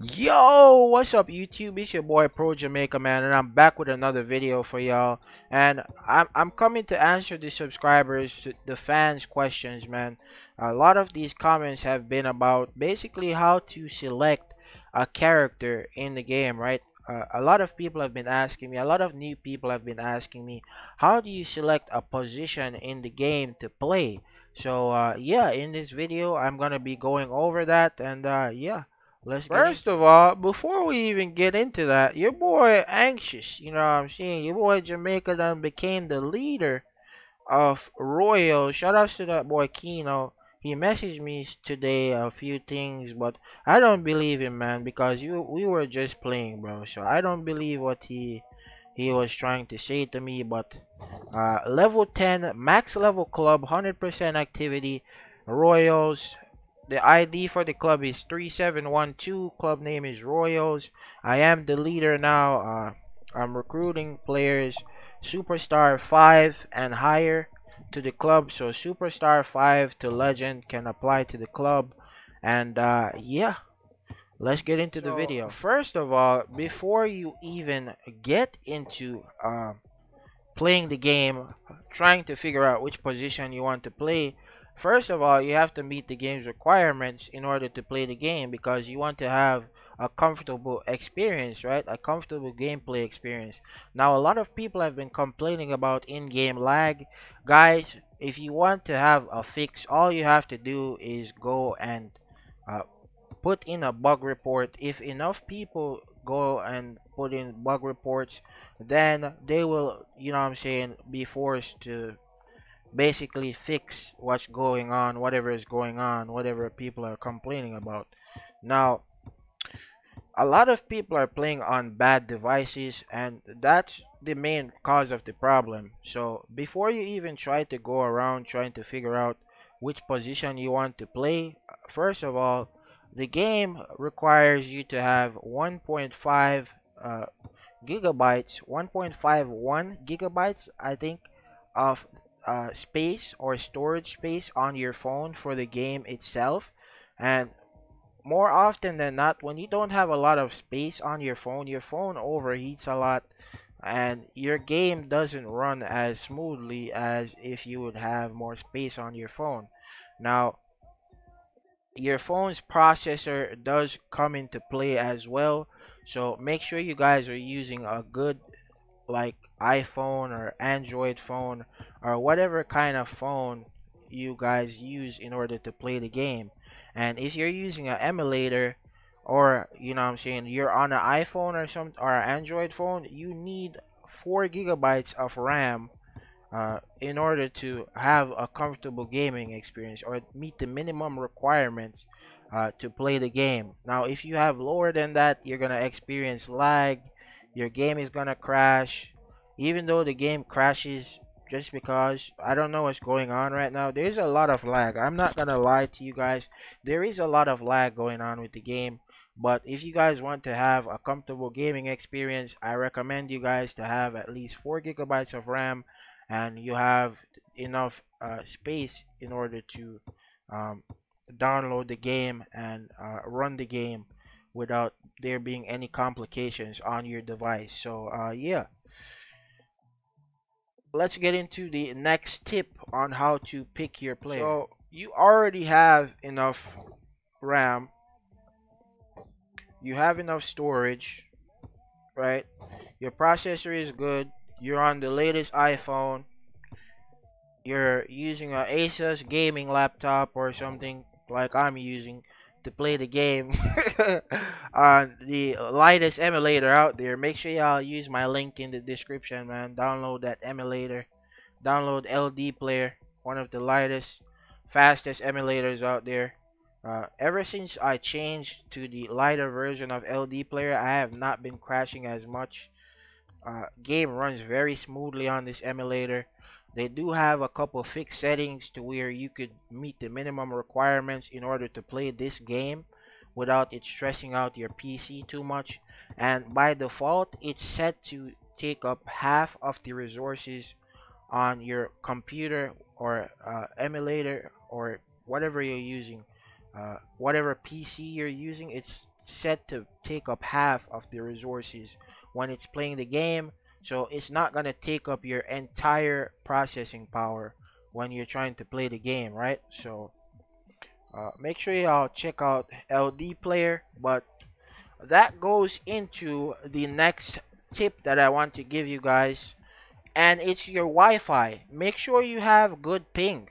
Yo, what's up YouTube? It's your boy Pro Jamaica man and I'm back with another video for y'all. And I'm I'm coming to answer the subscribers, the fans questions, man. A lot of these comments have been about basically how to select a character in the game, right? Uh, a lot of people have been asking me, a lot of new people have been asking me, how do you select a position in the game to play? So uh, yeah, in this video, I'm gonna be going over that, and uh, yeah, let's. First of all, before we even get into that, your boy anxious, you know what I'm saying? Your boy Jamaica then became the leader of Royal. Shout out to that boy Kino he messaged me today a few things, but I don't believe him, man, because you we were just playing, bro. So I don't believe what he he was trying to say to me. But uh, level 10, max level club, 100% activity, Royals. The ID for the club is 3712. Club name is Royals. I am the leader now. Uh, I'm recruiting players, superstar 5 and higher to the club so superstar 5 to legend can apply to the club and uh, yeah let's get into the video first of all before you even get into uh, playing the game trying to figure out which position you want to play first of all you have to meet the game's requirements in order to play the game because you want to have a comfortable experience, right? A comfortable gameplay experience. Now, a lot of people have been complaining about in-game lag. Guys, if you want to have a fix, all you have to do is go and uh, put in a bug report. If enough people go and put in bug reports, then they will, you know I'm saying, be forced to basically fix what's going on, whatever is going on, whatever people are complaining about. Now, a lot of people are playing on bad devices and that's the main cause of the problem so before you even try to go around trying to figure out which position you want to play first of all the game requires you to have 1.5 uh, gigabytes 1.51 gigabytes I think of uh, space or storage space on your phone for the game itself and more often than not, when you don't have a lot of space on your phone, your phone overheats a lot and your game doesn't run as smoothly as if you would have more space on your phone. Now, your phone's processor does come into play as well, so make sure you guys are using a good like iPhone or Android phone or whatever kind of phone you guys use in order to play the game. And if you're using an emulator or you know I'm saying you're on an iPhone or some or an Android phone you need four gigabytes of RAM uh, in order to have a comfortable gaming experience or meet the minimum requirements uh, to play the game now if you have lower than that you're gonna experience lag your game is gonna crash even though the game crashes just because I don't know what's going on right now. There's a lot of lag. I'm not gonna lie to you guys. There is a lot of lag going on with the game. But if you guys want to have a comfortable gaming experience, I recommend you guys to have at least 4 gigabytes of RAM and you have enough uh, space in order to um, download the game and uh, run the game without there being any complications on your device. So uh, yeah let's get into the next tip on how to pick your player. So you already have enough RAM. You have enough storage, right? Your processor is good. You're on the latest iPhone. You're using an Asus gaming laptop or something like I'm using to play the game on the lightest emulator out there. Make sure y'all use my link in the description, man. Download that emulator. Download LD Player, one of the lightest, fastest emulators out there. Uh, ever since I changed to the lighter version of LD Player, I have not been crashing as much. Uh, game runs very smoothly on this emulator. They do have a couple fixed settings to where you could meet the minimum requirements in order to play this game without it stressing out your PC too much. And by default, it's set to take up half of the resources on your computer or uh, emulator or whatever you're using uh, whatever PC you're using it's set to take up half of the resources when it's playing the game. So it's not gonna take up your entire processing power when you're trying to play the game right? So uh, make sure y'all check out LD player. But that goes into the next tip that I want to give you guys. And it's your Wi-Fi. Make sure you have good ping.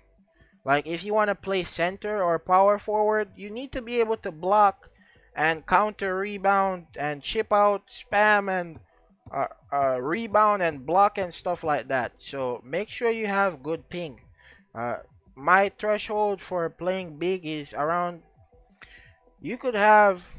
Like if you want to play center or power forward you need to be able to block and counter rebound and chip out spam and uh, uh, rebound and block and stuff like that. So make sure you have good ping. Uh, my threshold for playing big is around you could have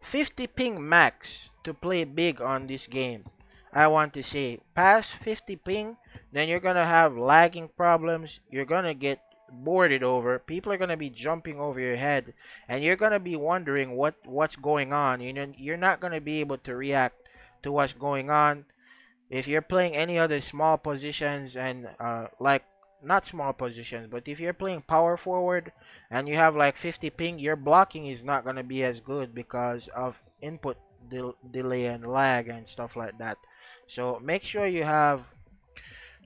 50 ping max to play big on this game. I want to say past 50 ping then you're gonna have lagging problems. You're gonna get boarded over people are gonna be jumping over your head and you're gonna be wondering what what's going on. You know you're not gonna be able to react to what's going on. If you're playing any other small positions and uh, like not small positions but if you're playing power forward and you have like 50 ping your blocking is not gonna be as good because of input del delay and lag and stuff like that. So make sure you have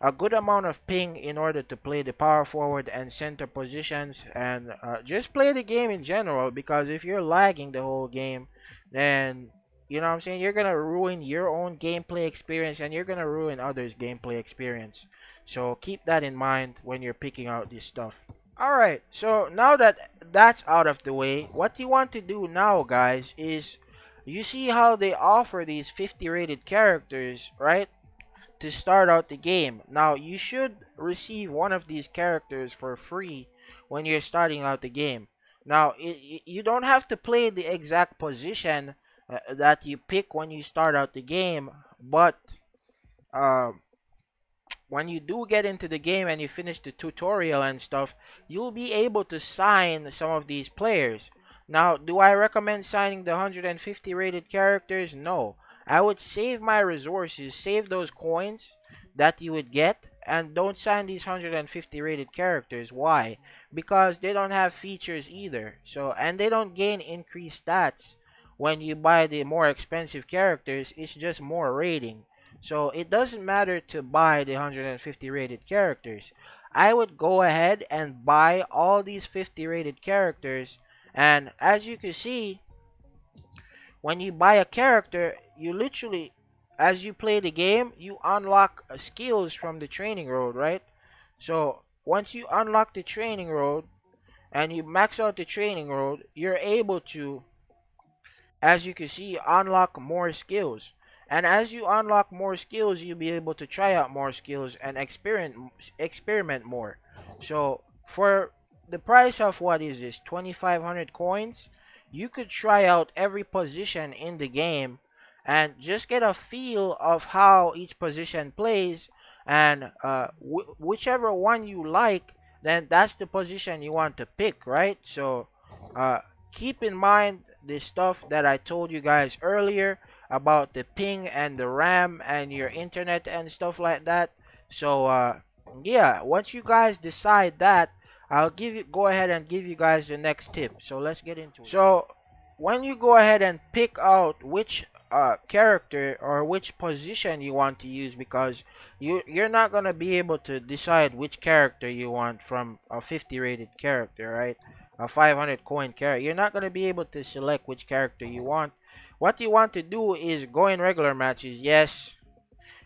a good amount of ping in order to play the power forward and center positions and uh, just play the game in general because if you're lagging the whole game then you know what I'm saying? You're gonna ruin your own gameplay experience and you're gonna ruin others gameplay experience. So keep that in mind when you're picking out this stuff. Alright so now that that's out of the way what you want to do now guys is you see how they offer these 50 rated characters right to start out the game. Now, you should receive one of these characters for free when you're starting out the game. Now, it, you don't have to play the exact position uh, that you pick when you start out the game, but uh, when you do get into the game and you finish the tutorial and stuff, you'll be able to sign some of these players. Now, do I recommend signing the 150 rated characters? No. I would save my resources, save those coins that you would get, and don't sign these 150 rated characters. Why? Because they don't have features either. So and they don't gain increased stats when you buy the more expensive characters. It's just more rating. So it doesn't matter to buy the 150 rated characters. I would go ahead and buy all these 50 rated characters and as you can see when you buy a character, you literally, as you play the game, you unlock skills from the training road, right? So once you unlock the training road and you max out the training road, you're able to, as you can see, unlock more skills. And as you unlock more skills, you'll be able to try out more skills and experiment experiment more. So for the price of what is this, 2,500 coins? You could try out every position in the game and just get a feel of how each position plays and uh, whichever one you like then that's the position you want to pick right? So uh, keep in mind the stuff that I told you guys earlier about the ping and the RAM and your internet and stuff like that. So uh, yeah once you guys decide that I'll give you go ahead and give you guys the next tip. So let's get into it. So when you go ahead and pick out which uh, character or which position you want to use because you you're not gonna be able to decide which character you want from a 50 rated character right a 500 coin character you're not gonna be able to select which character you want what you want to do is go in regular matches yes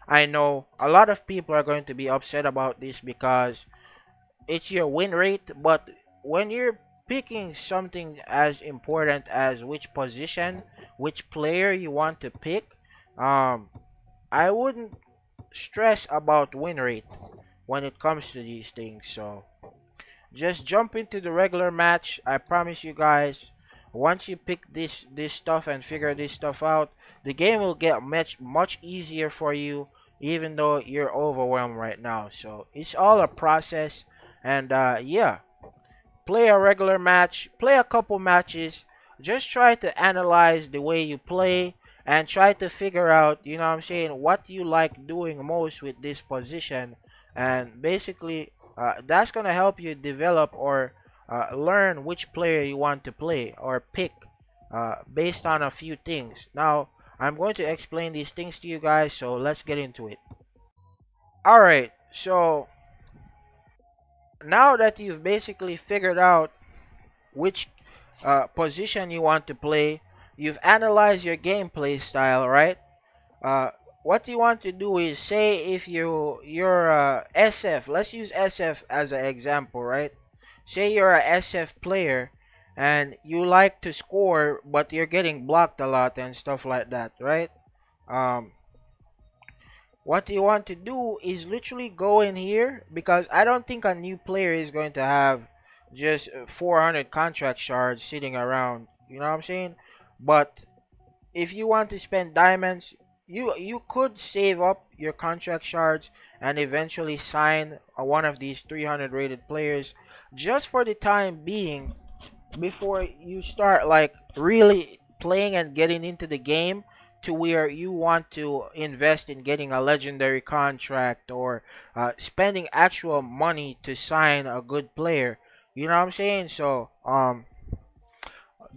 I know a lot of people are going to be upset about this because it's your win rate but when you're picking something as important as which position which player you want to pick um I wouldn't stress about win rate when it comes to these things. So just jump into the regular match. I promise you guys once you pick this this stuff and figure this stuff out the game will get much much easier for you even though you're overwhelmed right now. So it's all a process and uh, yeah, play a regular match, play a couple matches. Just try to analyze the way you play and try to figure out, you know what I'm saying, what you like doing most with this position. And basically, uh, that's gonna help you develop or uh, learn which player you want to play or pick uh, based on a few things. Now, I'm going to explain these things to you guys, so let's get into it. Alright, so now that you've basically figured out which uh, position you want to play, you've analyzed your gameplay style, right? Uh, what you want to do is say if you you're a SF, let's use SF as an example, right? Say you're a SF player and you like to score, but you're getting blocked a lot and stuff like that, right? Um, what you want to do is literally go in here because I don't think a new player is going to have just uh, 400 contract shards sitting around. You know what I'm saying? But if you want to spend diamonds, you you could save up your contract shards and eventually sign one of these 300 rated players just for the time being before you start like really playing and getting into the game to where you want to invest in getting a legendary contract or uh, spending actual money to sign a good player you know what i'm saying so um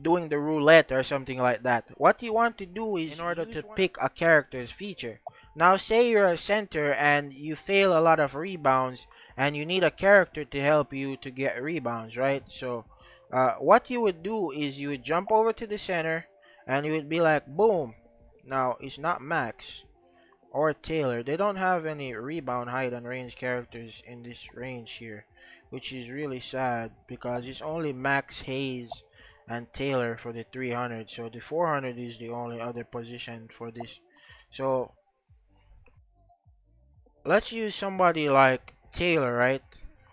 doing the roulette or something like that. What you want to do is in order to pick a character's feature. Now say you're a center and you fail a lot of rebounds and you need a character to help you to get rebounds, right? So uh, what you would do is you would jump over to the center and you would be like boom. Now it's not Max or Taylor. They don't have any rebound height and range characters in this range here. Which is really sad because it's only Max Hayes and Taylor for the 300 so the 400 is the only other position for this so let's use somebody like Taylor right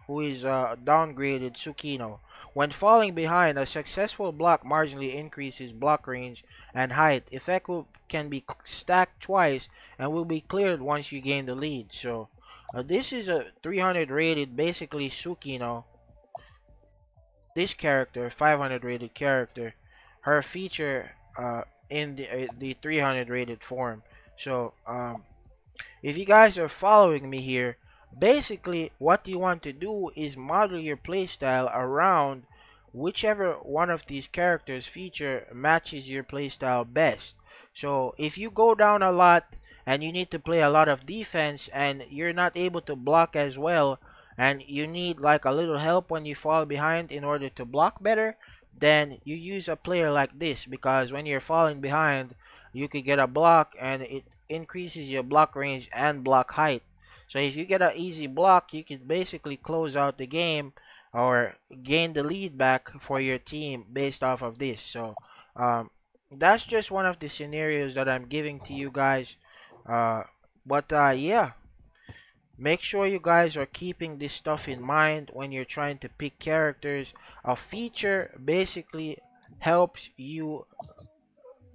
who is a uh, downgraded Tsukino when falling behind a successful block marginally increases block range and height. Effect will, can be stacked twice and will be cleared once you gain the lead. So uh, this is a 300 rated basically Tsukino this character, 500 rated character, her feature uh, in the, uh, the 300 rated form. So, um, if you guys are following me here, basically what you want to do is model your playstyle around whichever one of these characters feature matches your playstyle best. So if you go down a lot and you need to play a lot of defense and you're not able to block as well, and you need like a little help when you fall behind in order to block better, then you use a player like this because when you're falling behind, you could get a block and it increases your block range and block height. So if you get an easy block, you can basically close out the game or gain the lead back for your team based off of this. So um, that's just one of the scenarios that I'm giving to you guys. Uh, but uh, yeah, Make sure you guys are keeping this stuff in mind when you're trying to pick characters. A feature basically helps you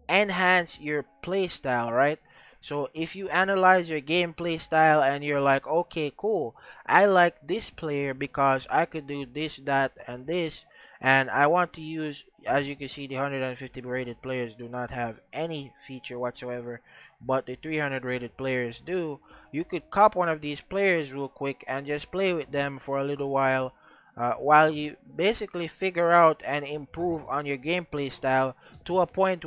enhance your playstyle, right? So if you analyze your gameplay style and you're like, okay, cool, I like this player because I could do this, that, and this, and I want to use, as you can see, the 150 rated players do not have any feature whatsoever but the 300 rated players do, you could cop one of these players real quick and just play with them for a little while uh, while you basically figure out and improve on your gameplay style to a point